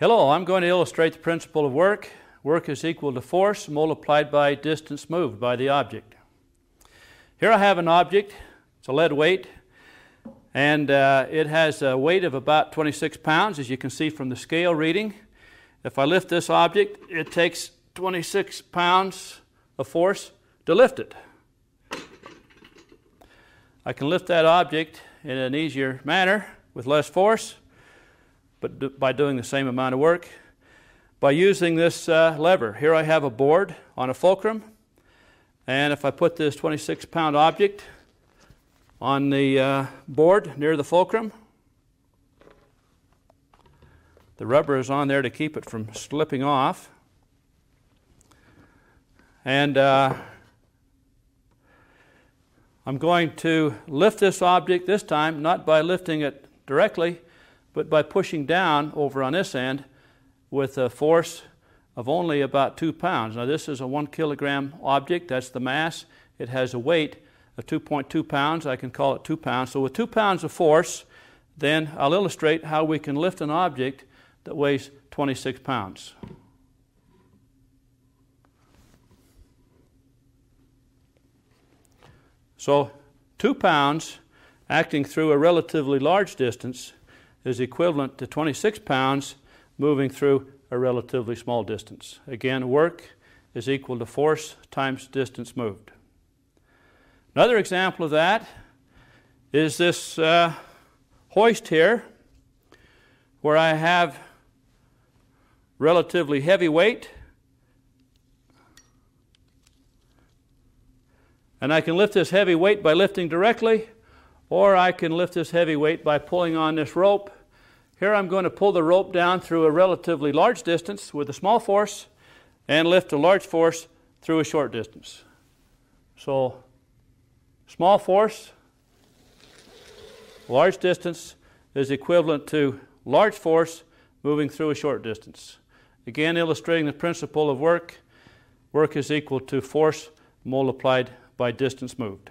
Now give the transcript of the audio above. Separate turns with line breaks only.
Hello, I'm going to illustrate the principle of work. Work is equal to force multiplied by distance moved by the object. Here I have an object, it's a lead weight, and uh, it has a weight of about 26 pounds, as you can see from the scale reading. If I lift this object, it takes 26 pounds of force to lift it. I can lift that object in an easier manner with less force but do, by doing the same amount of work. By using this uh, lever, here I have a board on a fulcrum, and if I put this 26 pound object on the uh, board near the fulcrum, the rubber is on there to keep it from slipping off. And uh, I'm going to lift this object this time, not by lifting it directly, but by pushing down over on this end with a force of only about two pounds. Now, this is a one kilogram object, that's the mass. It has a weight of 2.2 pounds. I can call it two pounds. So, with two pounds of force, then I'll illustrate how we can lift an object that weighs 26 pounds. So, two pounds acting through a relatively large distance is equivalent to 26 pounds moving through a relatively small distance. Again, work is equal to force times distance moved. Another example of that is this uh, hoist here, where I have relatively heavy weight. And I can lift this heavy weight by lifting directly, or I can lift this heavy weight by pulling on this rope. Here I'm going to pull the rope down through a relatively large distance with a small force and lift a large force through a short distance. So, small force, large distance is equivalent to large force moving through a short distance. Again, illustrating the principle of work, work is equal to force multiplied by distance moved.